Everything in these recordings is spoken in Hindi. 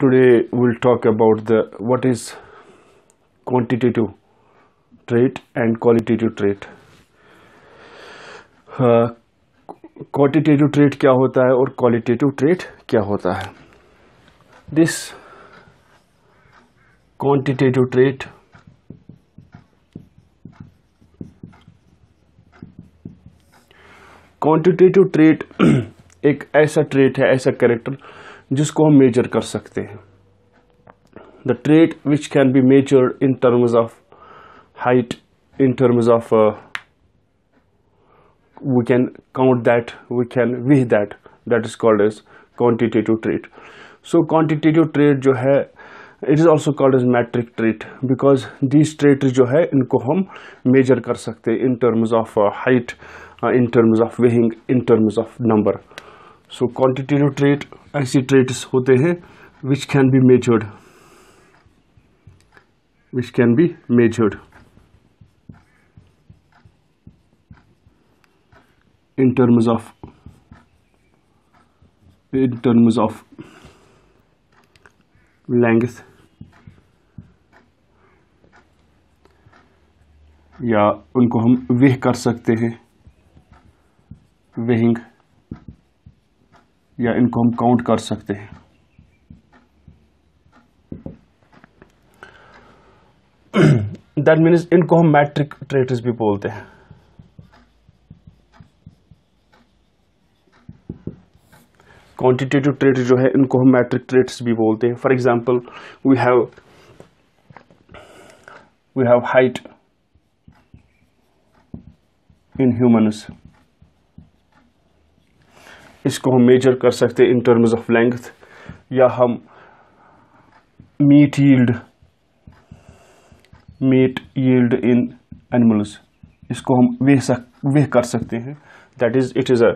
today, we'll talk about the, what is quantitative trait and qualitative trait. Quantitative trait क्या होता है और क्वालिटेटिव ट्रेट क्या होता है? This quantitative trait quantitative trait एक ऐसा ट्रेट है, ऐसा कैरेक्टर जिसको हम मेजर कर सकते हैं। The trait which can be measured in terms of height in terms of we can count that, we can weigh that that is called as quantitative trait. So, quantitative trait जो है it is also called as metric trait because these trait जो है, इनको हम मेजर कर सकते हैं in terms of height in terms of weighing in terms of number so quantitative trait ऐसी ट्रेट्स होते हैं which can be measured which can be measured in terms of, in terms of length, या उनको हम वेह कर सकते हैं. वेहिंग या इनको हम काउंट कर सकते हैं। दैट मीन्स इनको हम मैट्रिक ट्रेटर्स भी बोलते हैं। क्वांटिटेटिव ट्रेट जो है, इनको हम मैट्रिक ट्रेट्स भी बोलते हैं। For example we have we have height in humans इसको हम मेजर कर सकते हैं इन टर्म्स ऑफ़ लेंथ या हम meat yield meat yield in animals इसको हम वेह सक, वेह कर सकते हैं। That is it is a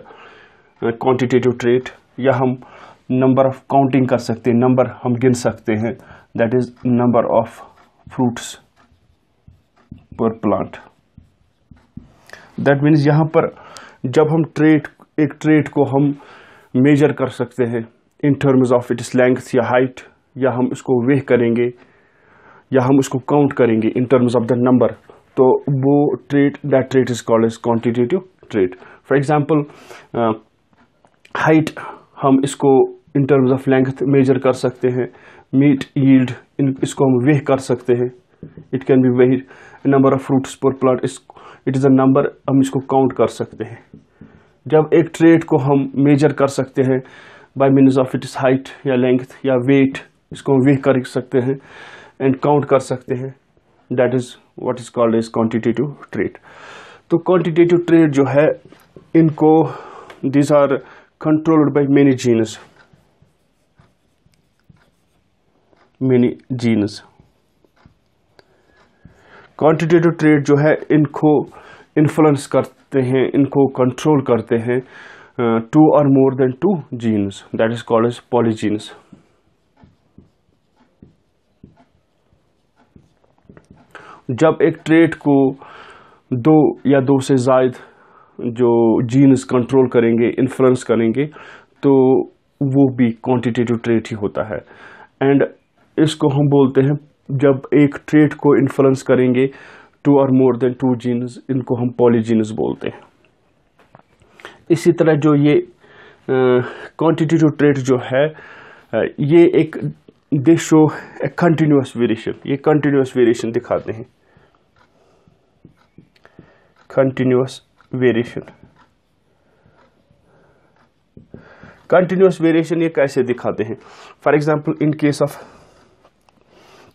quantitative trait या हम नंबर ऑफ़ काउंटिंग कर सकते हैं नंबर हम गिन सकते हैं। That is number of fruits per plant that means यहाँ पर जब हम ट्रेट एक ट्रेट को हम मेजर कर सकते हैं in terms of its length या हाइट या हम इसको वेह करेंगे, या हम उसको काउंट करेंगे in terms of the number तो वो trait that trait is called as quantitative trait for example height हम इसको in terms of length measure कर सकते हैं. मीट यील्ड इसको हम वेह कर सकते हैं. It can be weigh number of fruits per plant it is a number हम इसको काउंट कर सकते हैं. जब एक ट्रेड को हम मेजर कर सकते हैं by means of its height या लेंथ या वेट इसको हम वे कर सकते हैं एंड काउंट कर सकते हैं। That is what is called is quantitative trait तो क्वांटिटेटिव ट्रेड जो है, इनको these are controlled by many genes many genes quantitative trait जो है, इनको इन्फ्लुएंस करते हैं, इनको कंट्रोल करते हैं टू और more than two genes that is called polygenes जब एक ट्रेड को दो या दो से जायद जो जीन्स कंट्रोल करेंगे इन्फ्लुएंस करेंगे तो वो भी क्वांटिटेटिव ट्रेट ही होता है. एंड इसको हम बोलते हैं, जब एक ट्रेट को इन्फ्लुएंस करेंगे टू और मोर देन टू जीन्स इनको हम पॉलीजीन्स बोलते हैं। इसी तरह जो ये क्वांटिटेटिव ट्रेड जो है ये एक they show a continuous variation ये कंटिन्यूस वेरिएशन दिखाते हैं। कंटिन्यूस वेरिएशन कंटिन्यूस वेरिएशन ये कैसे दिखाते हैं? For example in case of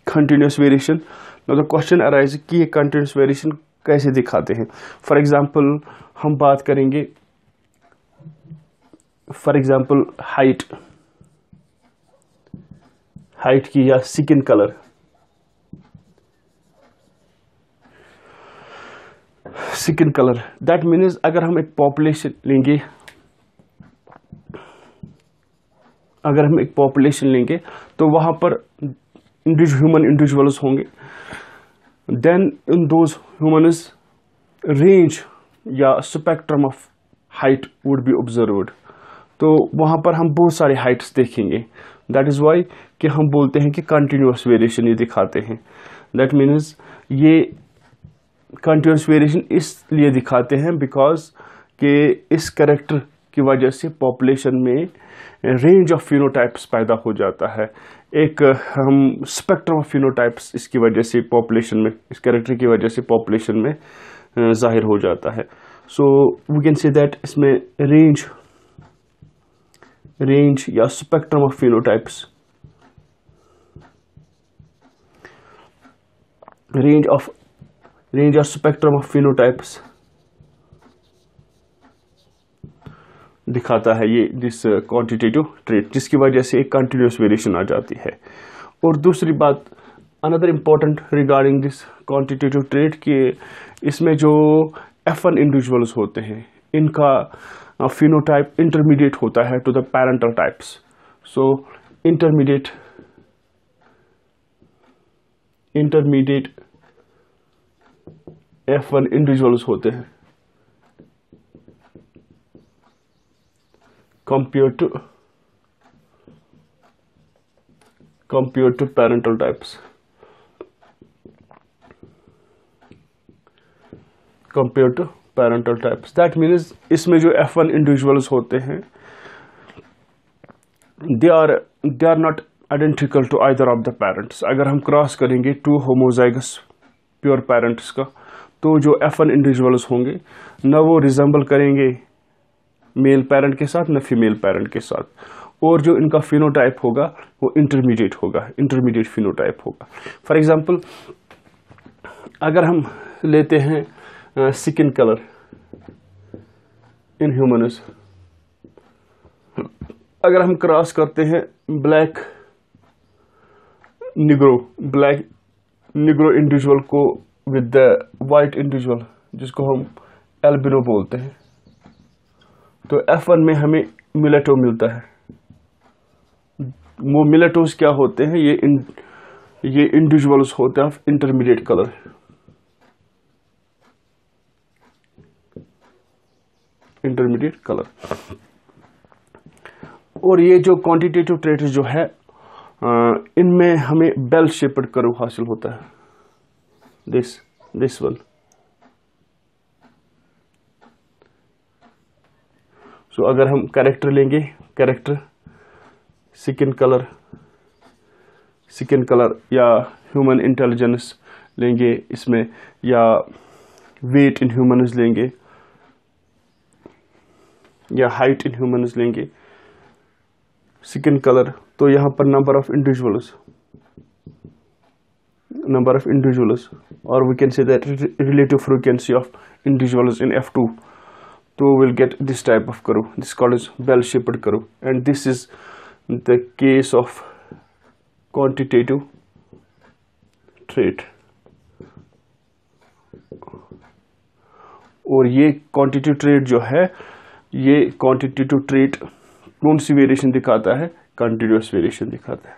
continuous variation the question arise कि ये कंटिन्यूस वेरिएशन कैसे दिखाते हैं? फॉर एग्जांपल हम बात करेंगे फॉर एग्जांपल हाइट हाइट की या skin colour skin colour that means अगर हम एक पॉपुलेशन लेंगे, अगर हम एक पॉपुलेशन लेंगे तो वहाँ पर ह्यूमन इंडिविजुअल्स होंगे। Then in those humans range या spectrum of height would be observed तो वहाँ पर हम बहुत सारे हाइट्स देखेंगे। दैट इज़ वाई कि हम बोलते हैं कि कंटिन्यूस वेरिएशन ये दिखाते हैं। दैट मीन्स ये कंटिन्यूस वेरिएशन इसलिए दिखाते हैं बिकॉज़ कि इस करेक्टर की वजह से पॉपुलेशन में रेंज ऑफ़ फिनोटाइप्स पैदा हो जाता है। एक, हम स्पेक्ट्रम ऑफ़ फिनोटाइप्स इसकी वजह से पॉपुलेशन में, इस कैरेक्टर की वजह से पॉपुलेशन में ज़ाहिर हो जाता है। So we can say that इसमें रेंज रेंज या spectrum of phenotypes range of range of spectrum of phenotypes दिखाता है ये दिस क्वांटिटेटिव ट्रेट जिसकी वजह से एक कंटिन्यूस वेरिएशन आ जाती है। और दूसरी बात another important regarding this quantitative trait कि इसमें जो एफ़ वन इंडिविजुअल्स होते हैं, इनका फिनोटाइप इंटरमीडिएट होता है to the parental types so intermediate intermediate F one individuals होते हैं। Compared to compared to parental types compared to parental types that means इसमें जो F1 individuals होते हैं they are they are not identical to either of the parents अगर हम क्रॉस करेंगे टू homozygous प्योर पेरेंट्स का तो जो F1 इंडिविजुअल्स होंगे न वो रिजेंबल करेंगे मेल पेरेंट के साथ न फीमेल पेरेंट के साथ। और जो इनका फिनोटाइप होगा, वो इंटरमीडिएट होगा इंटरमीडिएट फिनोटाइप होगा। फॉर एग्जांपल अगर हम लेते हैं स्किन कलर इन ह्यूमनस अगर हम क्रॉस करते हैं black negro black negro individual को विद द वाइट इंडिविजुअल जिसको हम एल्बिनो बोलते हैं। तो F1 में हमें मिलेटो मिलता है। वो मिलेटोज क्या होते हैं? ये इन, ये इंडिविजुअल्स होते हैं इंटरमीडिएट कलर इंटरमीडिएट कलर और ये जो क्वांटिटेटिव ट्रेट जो है इनमें हमें बेल शेपड कर्व हासिल होता है। This this one so so, अगर हम कैरेक्टर लेंगे character skin colour skin colour या ह्यूमन इंटेलिजेंस लेंगे इसमें या वेट इन ह्यूमन्स लेंगे या हाइट इन ह्यूमन्स लेंगे स्किन कलर तो यहाँ पर number of individuals number of individuals और we can say that relative frequency of individuals in F two तो will get this type of curve this call is bell shaped curve and this is the case of quantitative trait और ये क्वान्टिटिव ट्रेड जो है, ये क्वान्टिटेटिव ट्रेड कौन सी वेरिएशन दिखाता है? कंटिन्यूस वेरिएशन दिखाता है।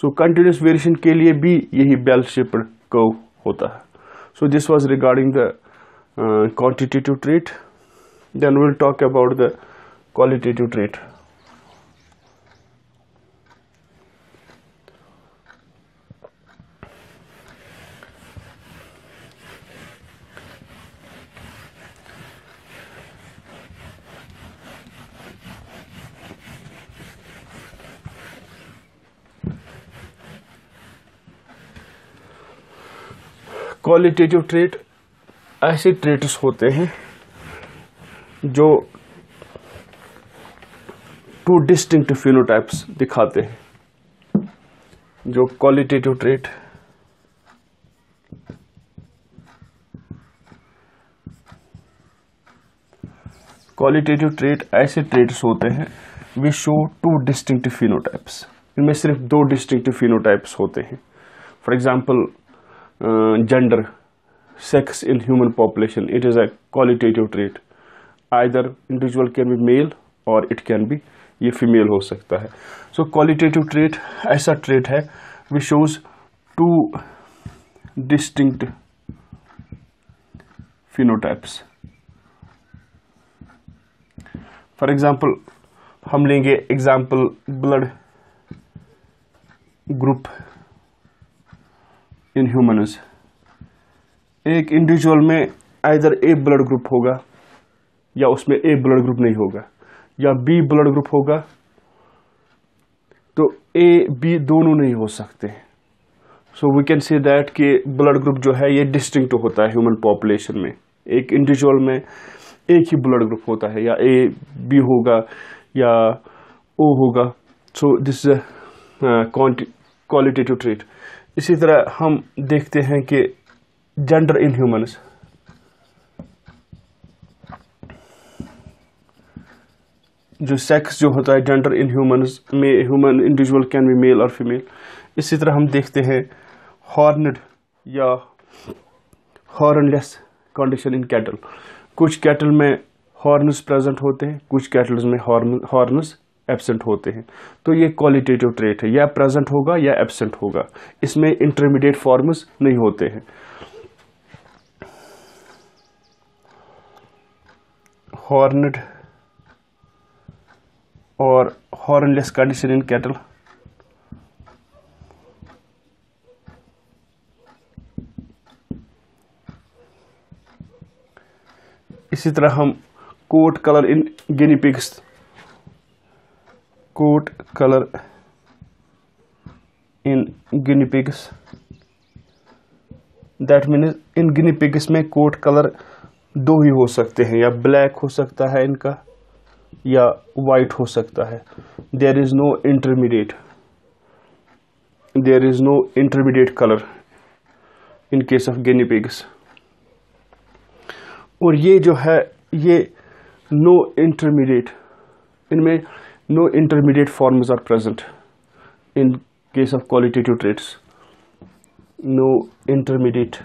सो कंटिन्यूस वेरिएशन के लिए भी यही बेल शेपड कव होता है। So this was regarding the uh, quantitative trait. Then we'll talk about the qualitative trait. Qualitative trait ऐसे ट्रेट्स होते हैं जो टू डिस्टिंक्ट फिनोटाइप्स दिखाते हैं। जो क्वालिटेटिव ट्रेट क्वालिटेटिव ट्रेट ऐसे ट्रेट्स होते हैं they show two distinct phenotypes इनमें सिर्फ़ दो डिस्टिंक्ट फिनोटाइप्स होते हैं। For example uh, gender sex in human population it is a qualitative trait either individual can be male or it can be ये फीमेल हो सकता है सो क्वालिटेटिव ट्रेट ऐसा ट्रेट है which shows two distinct phenotypes for example हम लेंगे example blood group in humans एक इंडिविजुअल में आइदर ए ब्लड ग्रुप होगा, या उसमें ए ब्लड ग्रुप नहीं होगा, या बी ब्लड ग्रुप होगा तो ए बी दोनों नहीं हो सकते। So we can say that कि ब्लड ग्रुप जो है, ये डिस्टिंक्ट होता है ह्यूमन पॉपुलेशन में। एक इंडिविजुअल में एक ही ब्लड ग्रुप होता है, या ए बी होगा, या ओ होगा। सो दिस क्वालिटेटिव ट्रेट इसी तरह हम देखते हैं कि जेंडर इन ह्यूमन्स जो सेक्स जो होता है जेंडर इन ह्यूमन्स में human individual can be male और फीमेल इसी तरह हम देखते हैं हॉर्नड या हॉर्नलेस कंडीशन इन कैटल कुछ कैटल में हॉर्नस प्रेजेंट होते हैं, कुछ कैटल्स में हॉर्न हॉर्नस एबसेंट होते हैं। तो ये क्वालिटेटिव ट्रेट है। या प्रेजेंट होगा या एबसेंट होगा। इसमें इंटरमीडिएट फॉर्म्स नहीं होते हैं। हॉर्नड और हॉर्नलेस कंडीशन इन कैटल इसी तरह हम coat colour in guinea pigs coat colour in guinea pigs that means in guinea pigs में कोट कलर दो ही हो सकते हैं, या ब्लैक हो सकता है इनका, या वाइट हो सकता है। There is no intermediate there is no intermediate colour in case of guinea pigs और ये जो है, ये नो इंटरमीडिएट इनमें no intermediate forms are present in case of qualitative traits no intermediate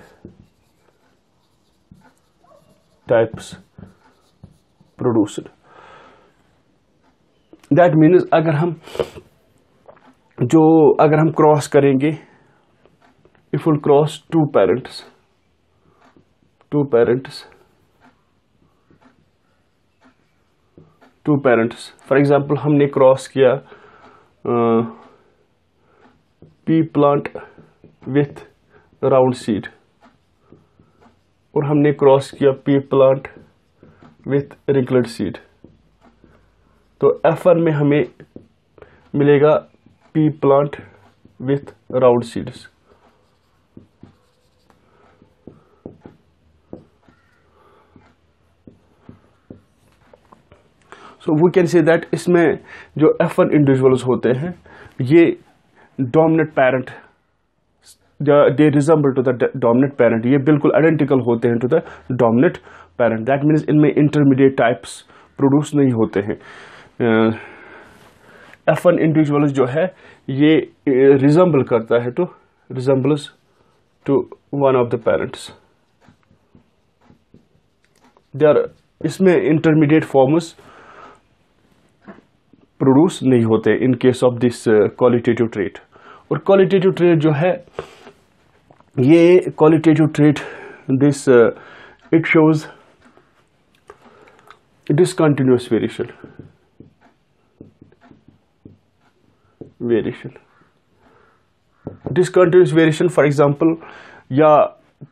types produced that means अगर हम जो अगर हम क्रॉस करेंगे if will cross two parents two parents two parents for example हमने क्रॉस किया pea plant with round seed और हमने क्रॉस किया pea plant with wrinkled seed तो एफ़ वन में हमें मिलेगा pea plant with round seeds so we can say that इसमें जो एफ़ वन इंडिविजुअल्स होते हैं, ये dominate parent they resemble to the dominate parent ये बिल्कुल आइडेंटिकल होते हैं to the dominate parent that means इनमें इंटरमीडिएट टाइप्स प्रोड्यूस नहीं होते हैं। एफ़ वन इंडिविजुअल्स जो है, ये रिजम्बल करता है to resembles to one of the parents they are इसमें इंटरमीडिएट फॉर्म्स प्रोड्यूस नहीं होते in case of this qualitative trait और क्वालिटेटिव ट्रेट जो है, ये qualitative trait this it shows discontinuous variation variation discontinuous variation for example, या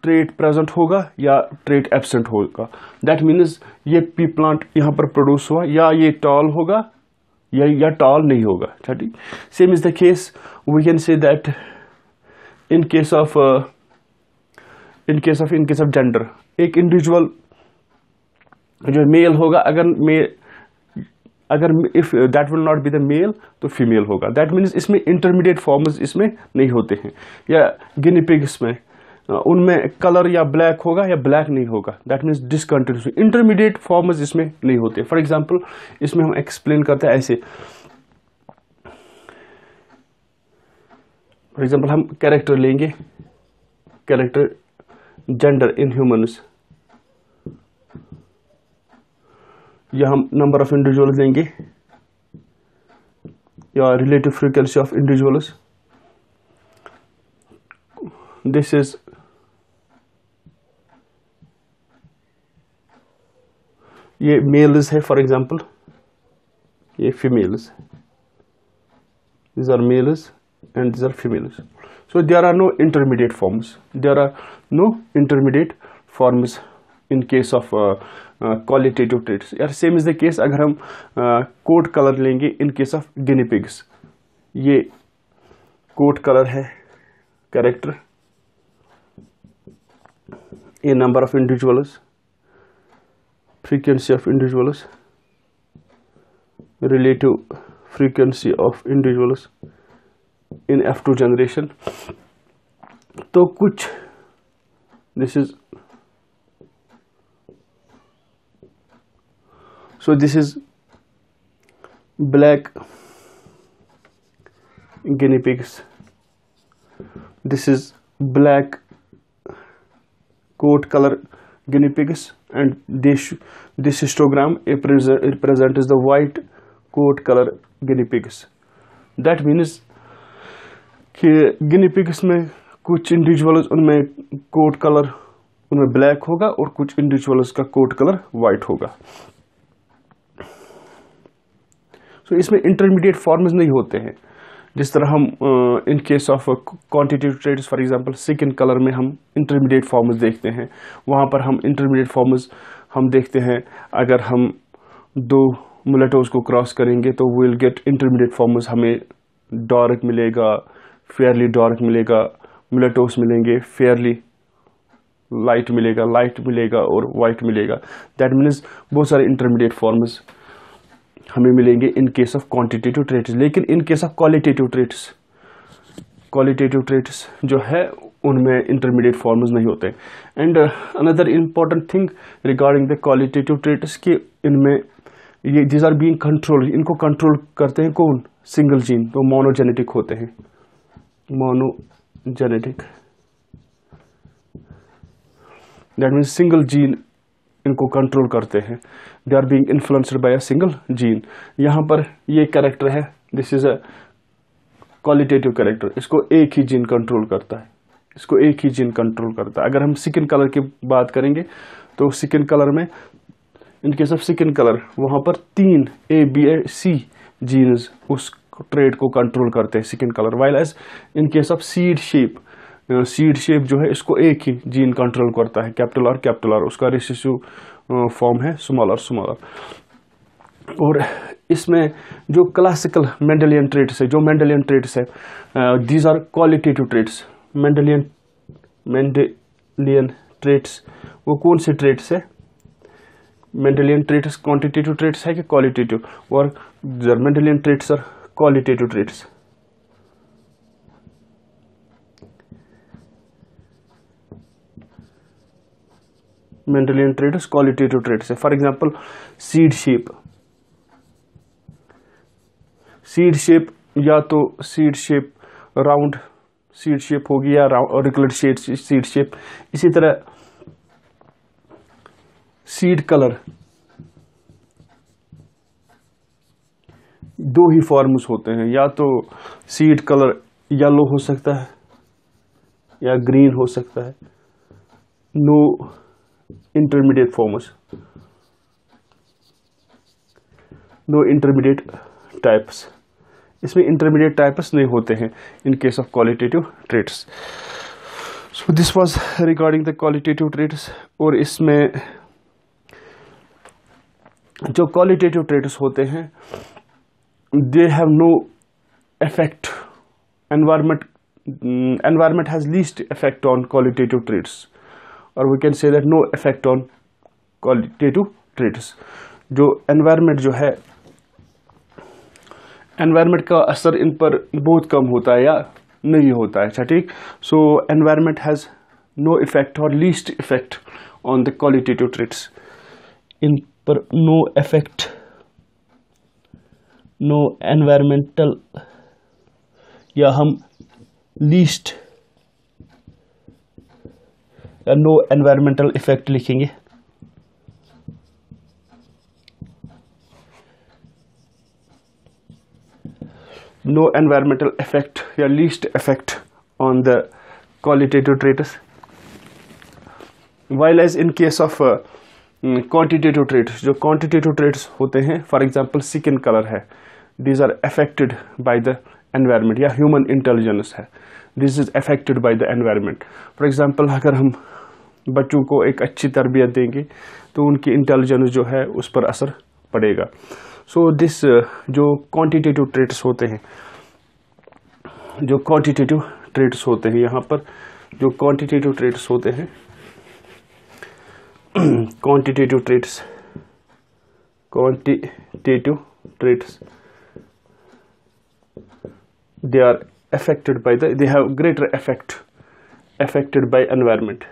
ट्रेट प्रेजेंट होगा या ट्रेट एबसेंट होगा. दैट मीन्स ये पी प्लांट यहाँ पर प्रोड्यूस हुआ या ये टॉल होगा या या टॉल नहीं होगा ठीक? Same is the case we can say that in case of in case of in case of gender एक इंडिविजुअल जो मेल होगा, अगर मे अगर if that will not be the male तो फीमेल होगा। दैट मीन्स इसमें इंटरमीडिएट फॉर्म्स इसमें नहीं होते हैं। या गिनीपिग्स में उनमें कलर या ब्लैक होगा या ब्लैक नहीं होगा. That means discontinuous intermediate forms इसमें नहीं होते. फॉर एग्जांपल इसमें हम एक्सप्लेन करते हैं ऐसे. फॉर एग्जांपल हम कैरेक्टर लेंगे. कैरेक्टर जेंडर इन ह्यूमन्स या हम नंबर ऑफ़ इंडिविजुअल्स लेंगे. या relative frequency of individuals this is ये मेल्स है फॉर एग्ज़ाम्पल ये females these are males and this are females so there are no intermediate forms there are no intermediate forms in case of qualitative traits यार सेम इज़ द केस अगर हम कोट कलर लेंगे इन केस ऑफ़ गिनीपिग्स ये कोट कलर है character a number of individuals frequency of individuals relative frequency of individuals in F2 generation तो कुछ this is so this is black guinea pigs this is black coat color Guinea pigs and this this histogram represents the white coat color guinea pigs that means कि गिनी पिग्स में कुछ इंडिविजुअल्स उनमें कोट कलर उनमें ब्लैक होगा और कुछ इंडिविजुअल्स का कोट कलर वाइट होगा सो so, इसमें इंटरमीडिएट फॉर्म्स नहीं होते हैं जिस तरह हम in case of quantitative traits for example skin colour में हम इंटरमीडिएट फॉर्म्स देखते हैं। वहाँ पर हम इंटरमीडिएट फॉर्म्स हम देखते हैं। अगर हम दो मुलेटोज को क्रॉस करेंगे तो विल गेट इंटरमीडिएट फॉर्म्स हमें डार्क मिलेगा फेयरली डार्क मिलेगा मुलेटोस मिलेंगे फेयरली लाइट मिलेगा लाइट मिलेगा और वाइट मिलेगा। दैट मीन्स बहुत सारे इंटरमीडिएट फॉर्म्स हमें मिलेंगे in case of quantitative traits लेकिन in case of qualitative traits qualitative traits जो है, उनमें इंटरमीडिएट फॉर्म्स नहीं होते। And another important thing regarding the qualitative traits कि इनमें ये दिस आर बीइंग कंट्रोल इनको कंट्रोल करते हैं कौन? सिंगल जीन तो मोनोजेनेटिक होते हैं। Monogenetic that means single gene इनको कंट्रोल करते हैं। They are being influenced by a single gene यहाँ पर ये कैरेक्टर है। This is a qualitative character इसको एक ही जीन कंट्रोल करता है। इसको एक ही जीन कंट्रोल करता है। अगर हम सिकिन कलर की बात करेंगे तो सिकिन कलर में in case of skin colour वहाँ पर तीन A B A C genes उस ट्रेड को कंट्रोल करते हैं skin colour while as in case of seed shape seed shape जो है, इसको एक ही जीन कंट्रोल करता है कैपिटल आर कैपिटल आर उसका रिसेसिव फॉर्म है स्मॉल आर स्मॉल आर और इसमें जो क्लासिकल मेंडलियन ट्रेड्स है, जो मेंडलियन ट्रेड्स है these are qualitative traits Mendelian Mendelian traits वो कौन से ट्रेड्स है? मेंडलियन ट्रेड्स क्वांटिटेटिव ट्रेड्स है कि क्वालिटेटिव और Mendelian traits are qualitative traits Mendelian traits qualitative traits है for example seed shape seed shape या तो seed shape round seed shape होगी या ऑरिकुलर शेड सीड शेप इसी तरह सीड कलर दो ही फॉर्म्स होते हैं। या तो सीड कलर येलो हो सकता है, या ग्रीन हो सकता है। No intermediate forms. No intermediate types. इसमें इंटरमीडिएट टाइप्स नहीं होते हैं in case of qualitative traits so this was regarding the qualitative traits और इसमें जो क्वालिटेटिव ट्रेड्स होते हैं they have no effect environment environment has least effect on qualitative traits और we can say that no effect on qualitative traits जो एनवायरनमेंट जो है एनवायरनमेंट का असर इन पर बहुत कम होता है या नहीं होता है अच्छा ठीक? So environment has no effect और least effect on the qualitative traits इन पर नो इफ़ेक्ट नो एनवायरमेंटल या हम लीस्ट नो एनवायरमेंटल इफ़ेक्ट लिखेंगे। No environmental effect या effect on the qualitative traits while as in case of uh, quantitative traits जो क्वांटिटेटिव ट्रेड्स होते हैं फॉर एग्जांपल स्किन कलर है। These are affected by the environment या ह्यूमन इंटेलिजेंस है। This is affected by the environment for example अगर हम बच्चों को एक अच्छी तरबियत देंगे तो उनकी इंटेलिजेंस जो है उस पर असर पड़ेगा। सो so, दिस uh, जो क्वांटिटेटिव ट्रेट्स होते हैं जो क्वांटिटेटिव ट्रेट्स होते हैं यहाँ पर जो क्वांटिटेटिव ट्रेट्स होते हैं quantitative traits quantitative traits they are affected by they have greater effect affected by environment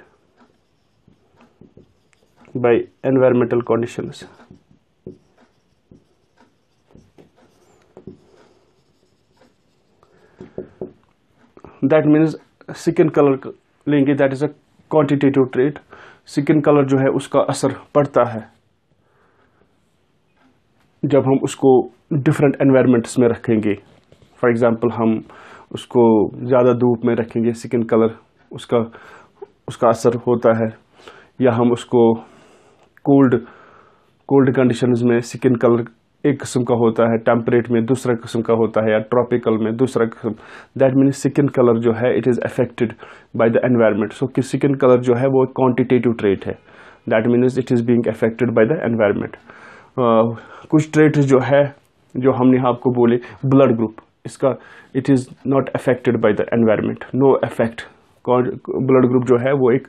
by environmental conditions. That means second color लेंगे, that is a quantitative trait. Skin colour जो है, उसका असर पड़ता है जब हम उसको डिफरेंट एनवायरनमेंट्स में रखेंगे। फॉर एग्जांपल हम उसको ज़्यादा धूप में रखेंगे स्किन कलर उसका उसका असर होता है। या हम उसको कोल्ड कोल्ड कंडीशंस में स्किन कलर एक किस्म का होता है टेम्परेट में दूसरा किस्म का होता है या ट्रॉपिकल में दूसरा किस्म। दैट मीन्स स्किन कलर जो है it is affected by the environment so skin colour जो है, वो क्वांटिटेटिव ट्रेट है। That means it is being affected by the environment कुछ ट्रेट जो है, जो हमने आपको बोले ब्लड ग्रुप इसका it is not affected by the environment no effect blood group जो है, वो एक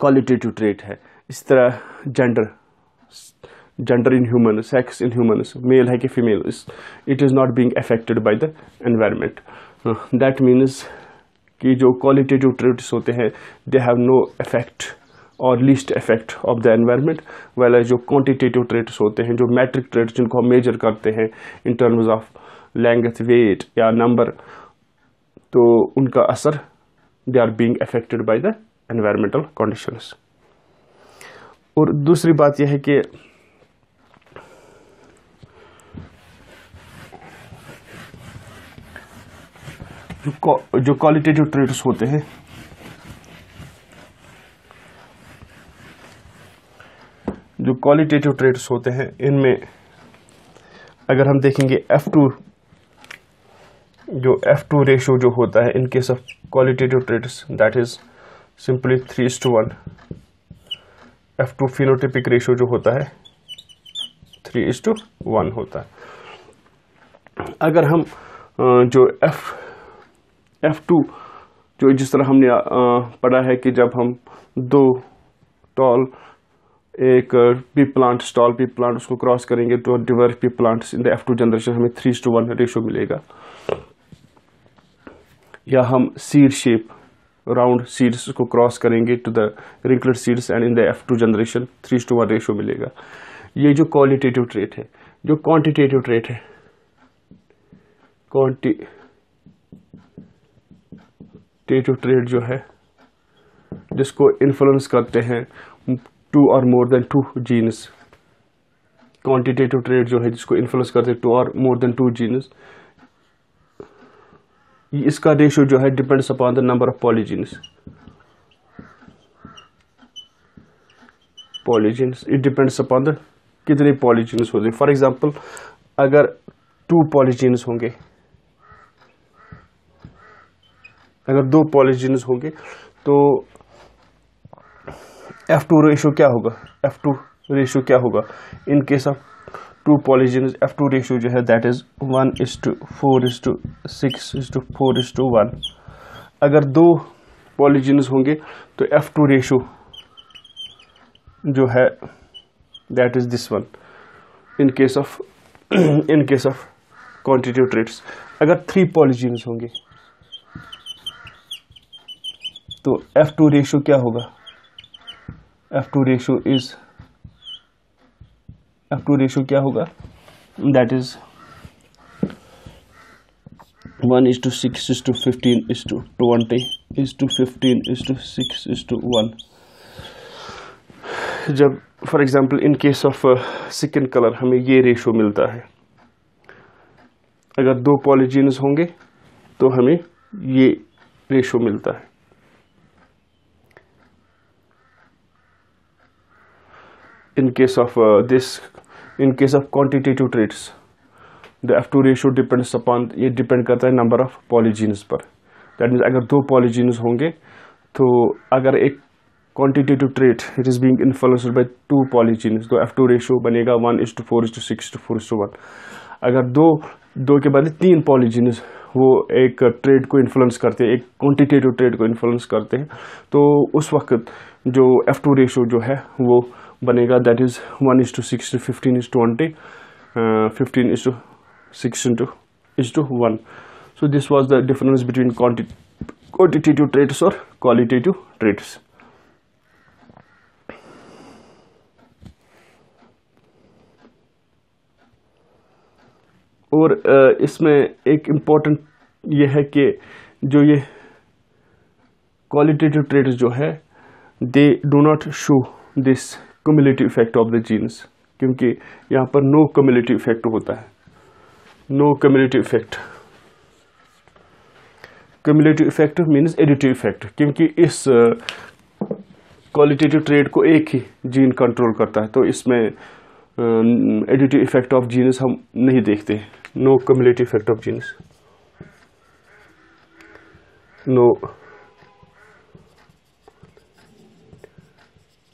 क्वालिटेटिव ट्रेट है। इस तरह gender gender in human sex in humans, male है कि female it is not affected by the environment. Uh, that means कि जो क्वालिटेटिव traits होते हैं दे हैव नो इफ़ेक्ट और least effect of the environment वाला जो क्वांटिटेटिव ट्रेट्स होते हैं जो मैट्रिक ट्रेट्स जिनको हम मेजर करते हैं in terms of length weight या नंबर तो उनका असर they are being affected by the environmental conditions और दूसरी बात यह है कि जो क्वालिटेटिव ट्रेड्स होते हैं, जो क्वालिटेटिव ट्रेड्स होते हैं, इनमें अगर हम देखेंगे F2 जो F2 रेशो जो होता है in case of qualitative traits that is simply three is to one F two phenotypic ratio जो होता है थ्री इज़ टू वन होता है। अगर हम जो एफ़ एफ़ टू जो जिस तरह हमने पढ़ा है कि जब हम दो टॉल एक पी प्लांट स्टॉल पी प्लांट उसको क्रॉस करेंगे तो डिवर pea plant in the F two generation हमें थ्री टू वन रेशो मिलेगा। या हम सीड शेप राउंड सीड्स को क्रॉस करेंगे to the wrinkled seeds and in the F two generation three to one ratio मिलेगा। ये जो क्वालिटेटिव ट्रेट है, जो क्वांटिटेटिव ट्रेट है क्वांटि टेटिव ट्रेड जो है, जिसको इन्फ्लुएंस करते हैं टू और more than two genes quantitative trait जो है, जिसको इन्फ्लुएंस करते हैं टू और मोर देन टू जीन्स इसका रेशियो जो है depends upon the number of polygenes polygenes it depends upon the कितने पॉलीजीन्स होते हैं. फॉर एग्जांपल अगर टू पॉलीजीन्स होंगे, अगर दो पॉलिजीन्स होंगे तो एफ़ टू रेशो क्या होगा? एफ़ टू रेशो क्या होगा? In case of two polygenes F two ratio जो है that is one is to four is to six is to four is to one अगर दो पॉलिजीन्स होंगे तो एफ़ टू रेशो जो है that is this one in case of in case of quantitative traits अगर थ्री पॉलिजीन्स होंगे तो एफ़ टू रेशो क्या होगा? F two ratio is F two ratio क्या होगा? That is one is to six is to fifteen is to twenty is to fifteen is to six is to one जब for example in case of skin colour हमें ये रेशो मिलता है। अगर दो पॉलिजीन्स होंगे तो हमें ये रेशो मिलता है। Case of uh, this in case of quantitative traits the F two ratio depends upon ये डिपेंड करता है नंबर ऑफ़ पॉलीजीनस पर। दैट मीन्स अगर दो पॉलीजीनस होंगे तो अगर एक quantitative trait it is being influence by two polygenes तो एफ़ टू रेशो बनेगा one is to four is to six to four is to one अगर दो दो के बाद तीन पॉलीजीनस वो एक ट्रेड को इन्फ्लुएंस करते हैं, एक क्वान्टिटेटिव ट्रेड को इन्फ्लुएंस करते हैं तो उस वक्त जो एफ़ टू रेशो जो है, वो बनेगा that is one is to six fifteen is twenty fifteen is to six into is to one so this was the difference between quantitative traits और क्वालिटेटिव ट्रेड्स और इसमें एक इंपॉर्टेंट ये है कि जो ये क्वालिटेटिव ट्रेड्स जो है they do not show this cumulative effect of the genes क्योंकि यहाँ पर नो कम्युलेटिव इफ़ेक्ट होता है। No cumulative effect cumulative effect means additive effect क्योंकि इस क्वालिटेटिव ट्रेड को एक ही जीन कंट्रोल करता है तो इसमें एडिटिव इफ़ेक्ट ऑफ़ जीन्स हम नहीं देखते। No cumulative effect of genes no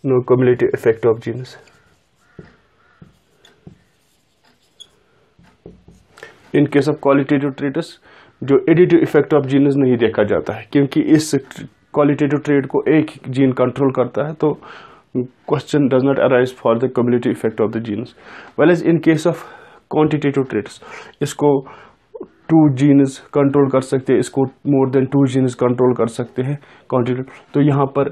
no cumulative effect of genes. In case of qualitative traits जो एडिटिव इफ़ेक्ट ऑफ़ जीन्स नहीं देखा जाता है, क्योंकि इस क्वालिटेटिव ट्रेड को एक जीन कंट्रोल करता है तो question does not arise for the cumulative effect of the genes well as in case of quantitative traits इसको टू जीन्स कंट्रोल कर सकते हैं, इसको more than two genes control कर सकते हैं क्वांटिटेटिव तो यहाँ पर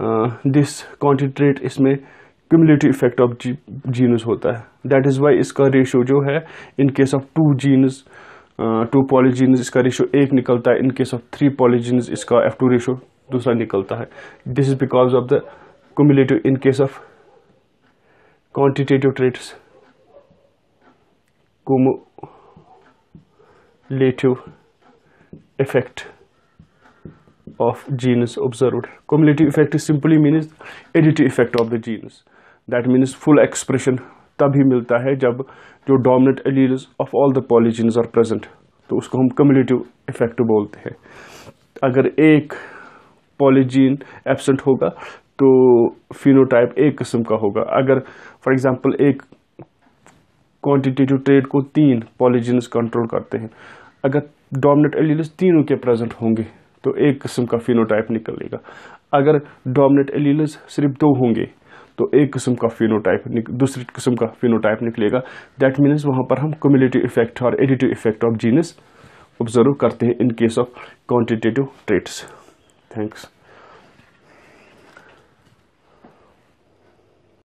दिस कॉन्टिट्रेट इसमें क्यूमुलेटिव इफ़ेक्ट ऑफ़ जीनस होता है। दैट इज़ वाई इसका रेशियो जो है in case of two genes two polygenes इसका रेशियो एक निकलता है। In case of three polygenes इसका एफ़ टू रेशियो दूसरा निकलता है। This is because of the cumulative in case of quantitative traits cumulative effect. Of genes observed. Cumulative effect simply means additive effect of the genes. That means full expression तभी मिलता है जब जो dominant alleles of all the polygenes are present तो उसको हम कम्युलेटिव इफ़ेक्ट बोलते हैं अगर एक पॉलीजीन एबसेंट होगा तो फिनोटाइप एक किस्म का होगा अगर फॉर एग्जांपल एक क्वांटिटेटिव ट्रेड को तीन पॉलीजीन्स कंट्रोल करते हैं, अगर डोमिनेंट एलील्स तीनों के प्रेजेंट होंगे तो एक किस्म का फिनोटाइप निकलेगा। अगर डोमिनेट एलील्स सिर्फ़ दो होंगे तो एक किस्म का फिनोटाइप दूसरी किस्म का फिनोटाइप निकलेगा। दैट मीन्स वहाँ पर हम कम्युलेटिव इफ़ेक्ट और additive effect of genes observe करते हैं in case of quantitative traits thanks